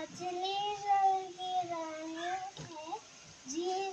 मछली रंग की रानी है। जी